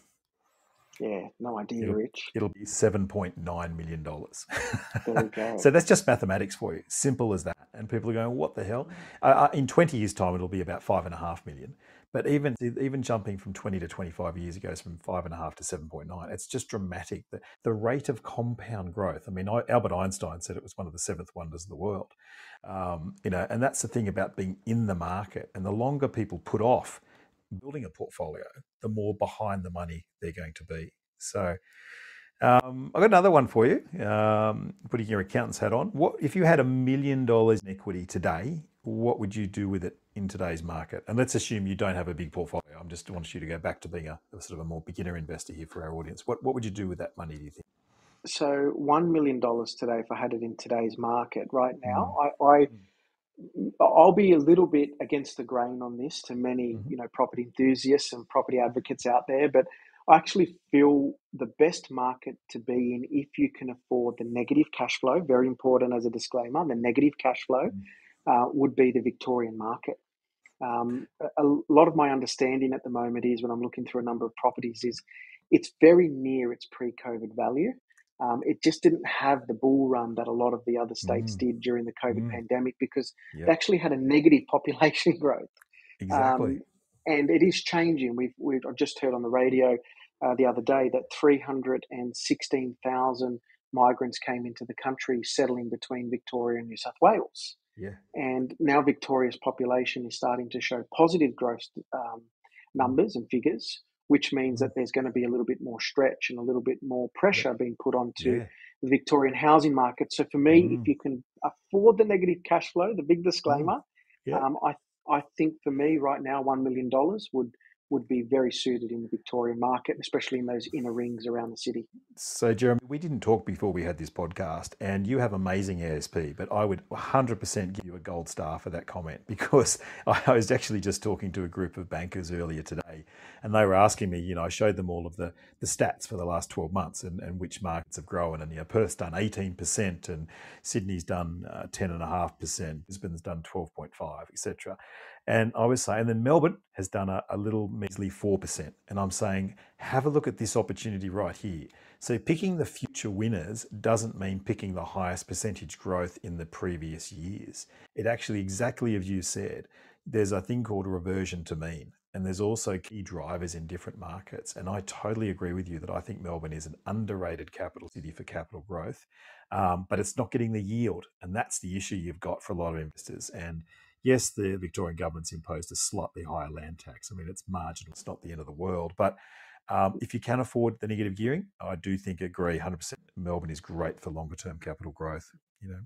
Yeah, no idea, It'll, Rich. it'll be $7.9 million. There we go. so that's just mathematics for you. Simple as that. And people are going, what the hell? Uh, uh in 20 years' time, it'll be about five and a half million. But even even jumping from 20 to 25 years ago, from five and a half to 7.9, it's just dramatic. The, the rate of compound growth. I mean, Albert Einstein said it was one of the seventh wonders of the world. Um, you know, and that's the thing about being in the market. And the longer people put off building a portfolio, the more behind the money they're going to be. So um, I've got another one for you. Um, putting your accountant's hat on. What if you had a million dollars in equity today? What would you do with it in today's market? And let's assume you don't have a big portfolio. I'm just want you to go back to being a, a sort of a more beginner investor here for our audience. What what would you do with that money? Do you think? So one million dollars today, if I had it in today's market right now, mm. I, I. I'll be a little bit against the grain on this to many, mm-hmm. you know, property enthusiasts and property advocates out there, but I actually feel the best market to be in if you can afford the negative cash flow. Very important as a disclaimer, the negative cash flow mm-hmm. uh, would be the Victorian market. Um, a, a lot of my understanding at the moment is when I'm looking through a number of properties is it's very near its pre-COVID value. Um, it just didn't have the bull run that a lot of the other states mm. did during the COVID mm. pandemic because yep. they actually had a negative population growth. Exactly. Um, and it is changing. We've, we've I just heard on the radio uh, the other day that 316,000 migrants came into the country settling between Victoria and New South Wales. Yeah. And now Victoria's population is starting to show positive growth um, numbers and figures which means that there's going to be a little bit more stretch and a little bit more pressure being put onto yeah. the Victorian housing market. So for me, mm. if you can afford the negative cash flow, the big disclaimer, mm. yeah. um, I I think for me right now, one million dollars would would be very suited in the Victorian market, especially in those inner rings around the city. So, Jeremy, we didn't talk before we had this podcast, and you have amazing ESP, but I would 100% give you a gold star for that comment because I was actually just talking to a group of bankers earlier today, and they were asking me, you know, I showed them all of the, the stats for the last 12 months and, and which markets have grown, and, you know, Perth's done 18%, and Sydney's done uh, 10.5%, Brisbane's done 12.5, etc. And I was saying, and then Melbourne has done a, a, little measly 4%. And I'm saying, have a look at this opportunity right here. So picking the future winners doesn't mean picking the highest percentage growth in the previous years. It actually, exactly as you said, there's a thing called a reversion to mean. And there's also key drivers in different markets. And I totally agree with you that I think Melbourne is an underrated capital city for capital growth, um, but it's not getting the yield. And that's the issue you've got for a lot of investors. And yes, the Victorian government's imposed a slightly higher land tax. I mean, it's marginal, it's not the end of the world. But um, if you can afford the negative gearing, I do think agree 100%. Melbourne is great for longer term capital growth, you know.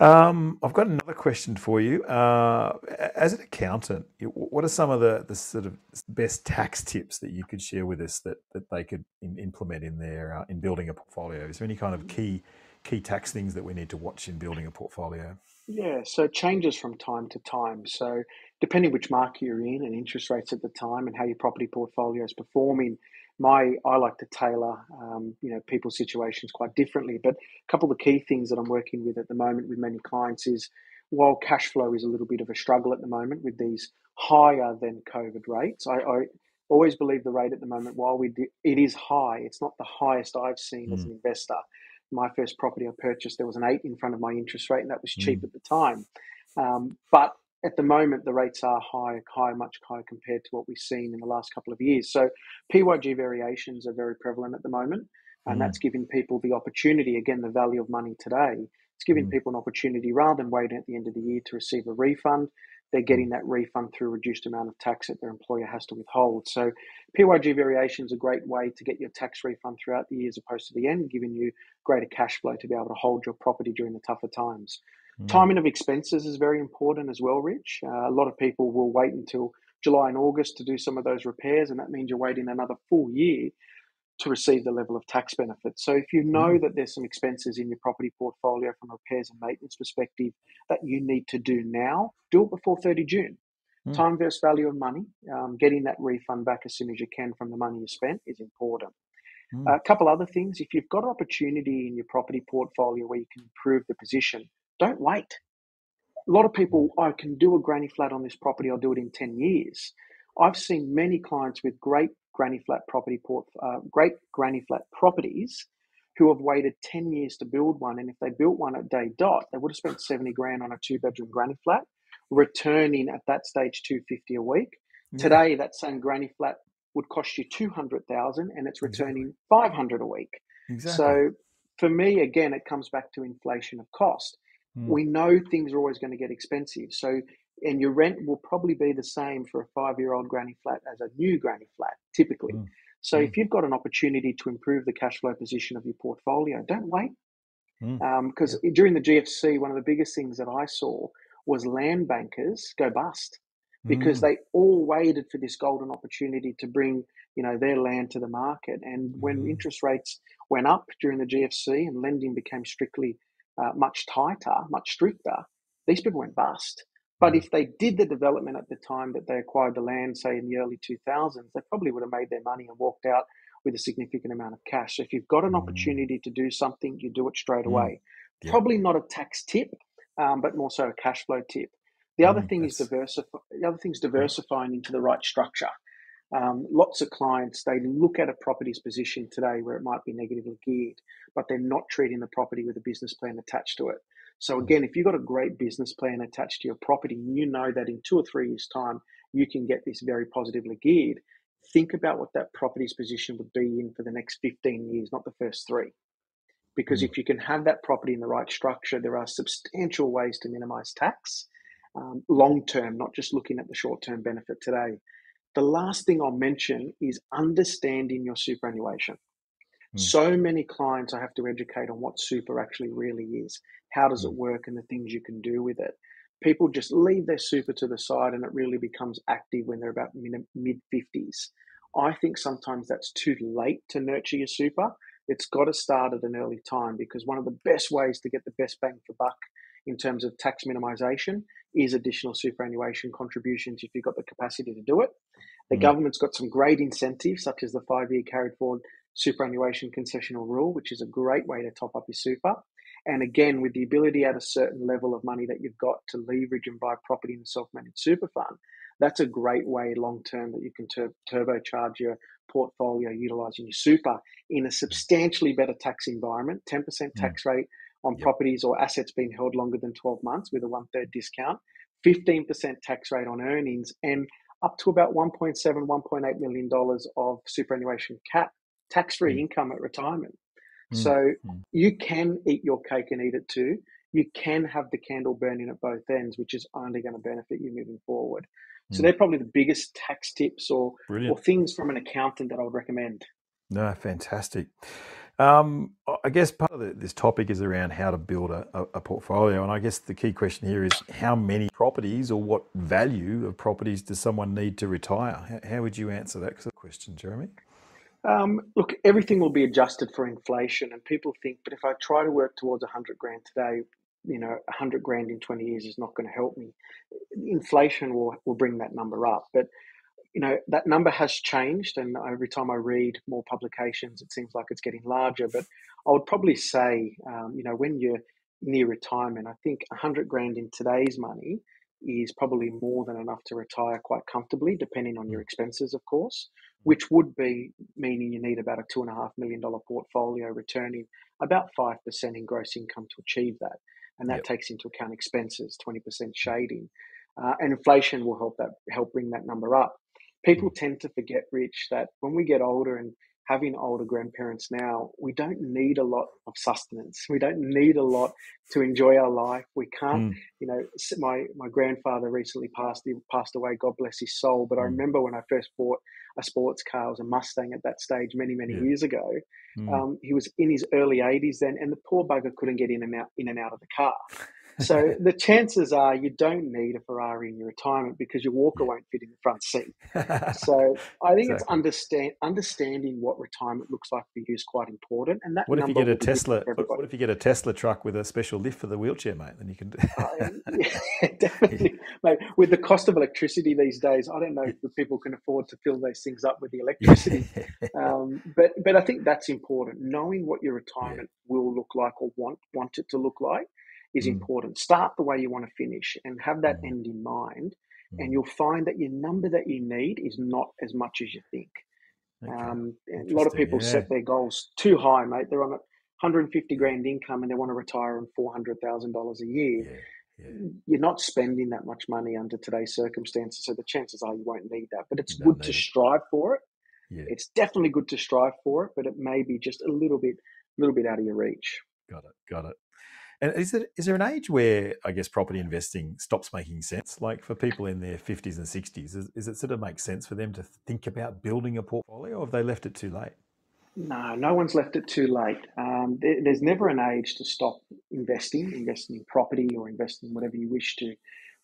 Um, I've got another question for you. Uh, as an accountant, what are some of the, the sort of best tax tips that you could share with us that, that they could in, implement in their uh, in building a portfolio? Is there any kind of key key tax things that we need to watch in building a portfolio? Yeah, so it changes from time to time. So depending which market you're in and interest rates at the time and how your property portfolio is performing, my I like to tailor um, you know people's situations quite differently. But a couple of the key things that I'm working with at the moment with many clients is while cash flow is a little bit of a struggle at the moment with these higher than COVID rates, I, I always believe the rate at the moment, while we do, it is high, it's not the highest I've seen mm. as an investor my first property I purchased, there was an eight in front of my interest rate, and that was cheap mm. at the time. Um, but at the moment, the rates are high, high, much higher compared to what we've seen in the last couple of years. So PAYG variations are very prevalent at the moment, and mm. that's giving people the opportunity. Again, the value of money today. It's giving mm. people an opportunity rather than waiting at the end of the year to receive a refund they're getting that refund through a reduced amount of tax that their employer has to withhold. So PAYG variation is a great way to get your tax refund throughout the year as opposed to the end, giving you greater cash flow to be able to hold your property during the tougher times. Mm. Timing of expenses is very important as well, Rich. Uh, a lot of people will wait until July and August to do some of those repairs, and that means you're waiting another full year to receive the level of tax benefit. So if you know mm. that there's some expenses in your property portfolio from a repairs and maintenance perspective that you need to do now, do it before 30 June. Mm. Time versus value of money, um, getting that refund back as soon as you can from the money you spent is important. Mm. a couple other things, if you've got an opportunity in your property portfolio where you can improve the position, don't wait. a lot of people, I can do a granny flat on this property. I'll do it in ten years. I've seen many clients with great granny flat property port, uh, great granny flat properties who have waited 10 years to build one. And if they built one at day dot, they would have spent 70 grand on a two bedroom granny flat, returning at that stage 250 a week. Yeah. Today, that same granny flat would cost you 200,000 and it's returning exactly. 500 a week. Exactly. So for me, again, it comes back to inflation of cost. Mm. We know things are always going to get expensive. So, and your rent will probably be the same for a five year old granny flat as a new granny flat, typically. Mm. So mm. if you've got an opportunity to improve the cash flow position of your portfolio, don't wait. Because mm. um, during the GFC, one of the biggest things that I saw was land bankers go bust because mm. they all waited for this golden opportunity to bring you know their land to the market. And when mm. interest rates went up during the GFC and lending became strictly uh, much tighter, much stricter, these people went bust. But if they did the development at the time that they acquired the land, say in the early 2000s, they probably would have made their money and walked out with a significant amount of cash. So if you've got an mm. opportunity to do something, you do it straight mm. away. Yeah. Probably not a tax tip, um, but more so a cash flow tip. The other mm, thing is diversify. The other thing is diversifying into the right structure. Um, lots of clients they look at a property's position today where it might be negatively geared, but they're not treating the property with a business plan attached to it. So again, if you've got a great business plan attached to your property, and you know that in two or three years' time you can get this very positively geared. Think about what that property's position would be in for the next 15 years, not the first three. Because mm. if you can have that property in the right structure, there are substantial ways to minimize tax um, long term, not just looking at the short term benefit today. The last thing I'll mention is understanding your superannuation. Mm. So many clients I have to educate on what super actually really is. How does it hmm. work and the things you can do with it? People just leave their super to the side and it really becomes active when they're about mid 50s. I think sometimes that's too late to nurture your super. It's got to start at an early time because one of the best ways to get the best bang for buck in terms of tax minimization is additional superannuation contributions if you've got the capacity to do it. The mm. government's got some great incentives, such as the five year carried forward superannuation concessional rule, which is a great way to top up your super. And again, with the ability at a certain level of money that you've got to leverage and buy property in a self managed super fund, that's a great way long term that you can tur- turbocharge your portfolio utilizing your super in a substantially better tax environment, 10% hmm. tax rate on yep. properties or assets being held longer than 12 months with a one third discount, 15% tax rate on earnings, and up to about 1.7, 1.8 million dollars of superannuation cap tax free mm. income at retirement. Mm. So mm. you can eat your cake and eat it too. You can have the candle burning at both ends, which is only going to benefit you moving forward. So mm. they're probably the biggest tax tips or, or things from an accountant that I would recommend. No, fantastic. Um, I guess part of the, this topic is around how to build a, a, a, portfolio, and I guess the key question here is how many properties or what value of properties does someone need to retire? How, how would you answer that question, Jeremy? Um, look, everything will be adjusted for inflation, and people think, but if I try to work towards a hundred grand today, you know, a hundred grand in twenty years is not going to help me. Inflation will will bring that number up, but you know that number has changed, and every time I read more publications, it seems like it's getting larger. But I would probably say, um, you know, when you're near retirement, I think a hundred grand in today's money is probably more than enough to retire quite comfortably, depending on your mm. expenses, of course, which would be meaning you need about a two and a half million dollar portfolio returning about 5% in gross income to achieve that. And that yep. takes into account expenses, 20% shading. Uh, and inflation will help that help bring that number up. People mm. tend to forget, Rich, that when we get older and having older grandparents now, we don't need a lot of sustenance. We don't need a lot to enjoy our life. We can't, mm. you know, my, my grandfather recently passed, he passed away, God bless his soul. But I mm. remember when I first bought a sports car, it was a Mustang at that stage many, many yeah. years ago. Mm. Um, he was in his early 80s then, and the poor bugger couldn't get in and out, in and out of the car. So the chances are you don't need a Ferrari in your retirement because your walker won't fit in the front seat. So I think exactly. it's understand understanding what retirement looks like for you is quite important. And that what if you get a Tesla? What if you get a Tesla truck with a special lift for the wheelchair, mate? Then you can. uh, yeah, definitely, mate. With the cost of electricity these days, I don't know if people can afford to fill those things up with the electricity. um, but but I think that's important. Knowing what your retirement yeah. will look like or want want it to look like is mm. important. Start the way you want to finish and have that mm. end in mind, mm. and you'll find that your number that you need is not as much as you think. Okay. Um, a lot of people yeah. set their goals too high, mate. They're on a 150 grand income and they want to retire on $400,000 a year. Yeah. Yeah. You're not spending that much money under today's circumstances, so the chances are you won't need that. But it's good to it. strive for it. Yeah. It's definitely good to strive for it, but it may be just a little bit, a little bit out of your reach. Got it. Got it. And is it is there an age where I guess property investing stops making sense? Like for people in their fifties and sixties, is, is, it sort of make sense for them to think about building a portfolio, or have they left it too late? No, no one's left it too late. Um, there, there's never an age to stop investing, investing in property or investing in whatever you wish to,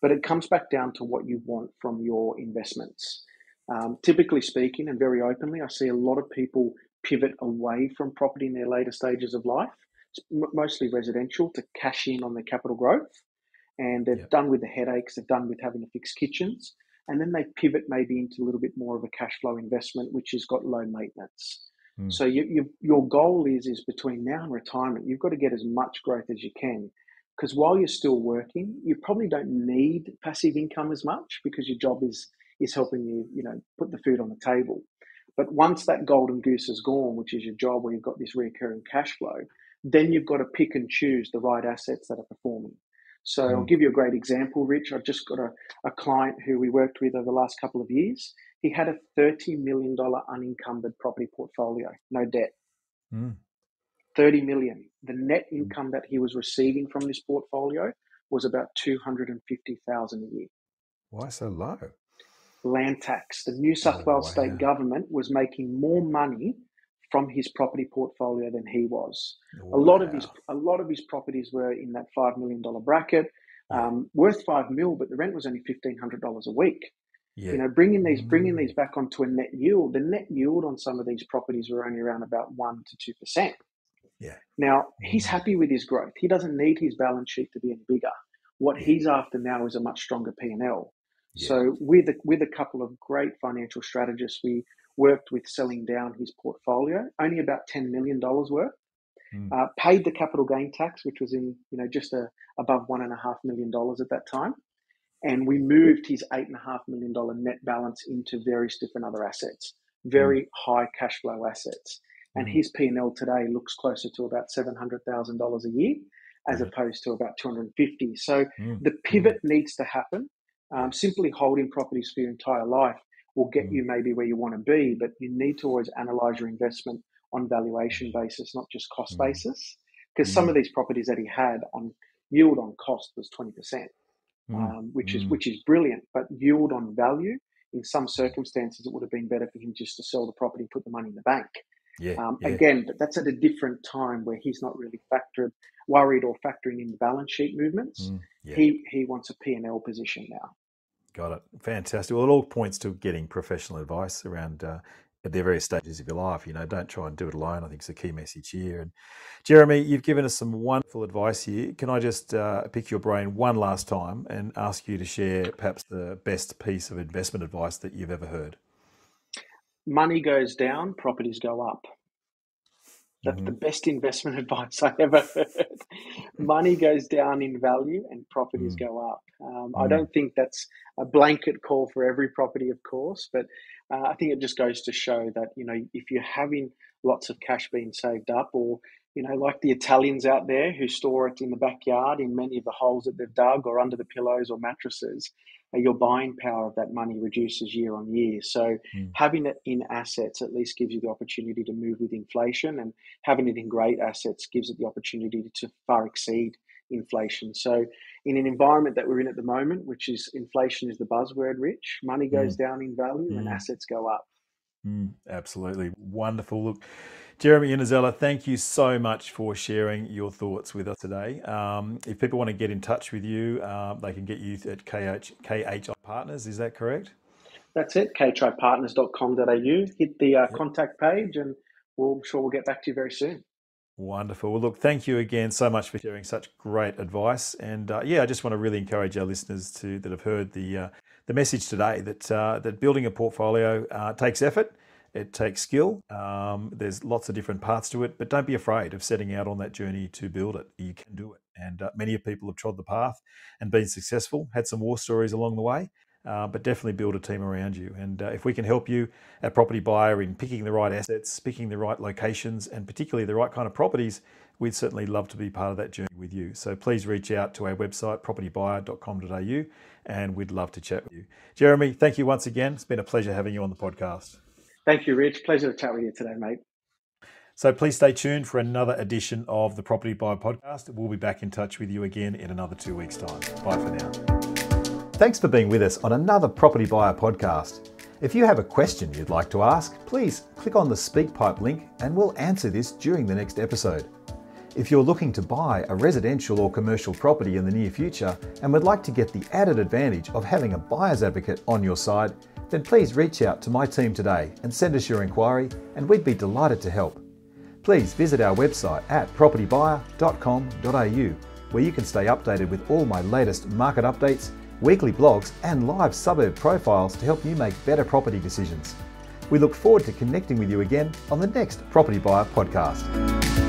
but it comes back down to what you want from your investments. Um, typically speaking, and very openly, I see a lot of people pivot away from property in their later stages of life mostly residential to cash in on their capital growth. And they're yep. done with the headaches, they're done with having to fix kitchens. And then they pivot maybe into a little bit more of a cash flow investment, which has got low maintenance. Mm. So you, you, your goal is is between now and retirement, you've got to get as much growth as you can. Because while you're still working, you probably don't need passive income as much because your job is is helping you, you know, put the food on the table. But once that golden goose is gone, which is your job where you've got this recurring cash flow, then you've got to pick and choose the right assets that are performing. So mm. I'll give you a great example, Rich. I've just got a, a client who we worked with over the last couple of years. He had a $30 million unencumbered property portfolio, no debt. Mm. 30 million. The net mm. income that he was receiving from this portfolio was about 250,000 a year. Why so low? Land tax. The New South oh, Wales wow. state government was making more money from his property portfolio than he was. Wow. A lot of his a lot of his properties were in that five million dollar bracket, um, worth five mil, but the rent was only fifteen hundred dollars a week. Yeah. You know, bringing these bringing these mm. back onto a net yield. The net yield on some of these properties were only around about one to two percent. Yeah. Now he's mm. happy with his growth. He doesn't need his balance sheet to be any bigger. What yeah. he's after now is a much stronger P and L. So with a, with a couple of great financial strategists, we worked with selling down his portfolio, only about $10 million worth. Mm. Uh, paid the capital gain tax, which was in you know just a, above one and a half million dollars at that time, and we moved his eight and a half million dollar net balance into various different other assets, very mm. high cash flow assets, and mm. his P and L today looks closer to about seven hundred thousand dollars a year, as opposed to about two hundred fifty. So hmm. the pivot hmm. needs to happen. Um, simply holding properties for your entire life will get mm. you maybe where you want to be, but you need to always analyze your investment on valuation basis, not just cost mm. basis. Because mm. some of these properties that he had on yield on cost was 20%, mm. um, which is mm. which is brilliant. But yield on value, in some circumstances, it would have been better for him just to sell the property, and put the money in the bank. Yeah, um, yeah. Again, but that's at a different time where he's not really factored, worried or factoring in the balance sheet movements. Mm, yeah. He he wants a P and L position now. Got it. Fantastic. Well, it all points to getting professional advice around uh, at the various stages of your life. You know, don't try and do it alone. I think it's a key message here. And Jeremy, you've given us some wonderful advice here. Can I just uh, pick your brain one last time and ask you to share perhaps the best piece of investment advice that you've ever heard? Money goes down, properties go up. That's mm-hmm. the best investment advice I ever heard. Money goes down in value and properties mm. go up. Um, mm. I don't think that's a blanket call for every property, of course, but uh, I think it just goes to show that you know if you're having lots of cash being saved up, or you know like the Italians out there who store it in the backyard in many of the holes that they've dug or under the pillows or mattresses, your buying power of that money reduces year on year. So mm. having it in assets at least gives you the opportunity to move with inflation, and having it in great assets gives it the opportunity to far exceed inflation. So in an environment that we're in at the moment, which is inflation is the buzzword, Rich, money goes mm. down in value mm. and assets go up. Mm, absolutely wonderful. Look. Jeremy Iannuzzelli, thank you so much for sharing your thoughts with us today. Um, if people want to get in touch with you, uh, they can get you at KH, KHI Partners. Is that correct? That's it, khipartners.com.au. Hit the uh, contact page and we'll, I'm sure we'll get back to you very soon. Wonderful. Well, look, thank you again so much for sharing such great advice. And uh, yeah, I just want to really encourage our listeners to that have heard the uh, the message today that uh, that building a portfolio uh, takes effort It takes skill. Um, there's lots of different paths to it, but don't be afraid of setting out on that journey to build it. You can do it. And uh, many people have trod the path and been successful, had some war stories along the way. Uh, but definitely build a team around you. And uh, if we can help you, a property buyer, in picking the right assets, picking the right locations, and particularly the right kind of properties, we'd certainly love to be part of that journey with you. So please reach out to our website, propertybuyer.com.au, and we'd love to chat with you. Jeremy, thank you once again. It's been a pleasure having you on the podcast. Thank you, Rich. Pleasure to chat with you today, mate. So please stay tuned for another edition of the Property Buyer Podcast. We'll be back in touch with you again in another two weeks' time. Bye for now. Thanks for being with us on another Property Buyer Podcast. If you have a question you'd like to ask, please click on the SpeakPipe link and we'll answer this during the next episode. If you're looking to buy a residential or commercial property in the near future and would like to get the added advantage of having a buyer's advocate on your side, then please reach out to my team today and send us your inquiry, and we'd be delighted to help. Please visit our website at propertybuyer.com.au, where you can stay updated with all my latest market updates, weekly blogs, and live suburb profiles to help you make better property decisions. We look forward to connecting with you again on the next Property Buyer podcast.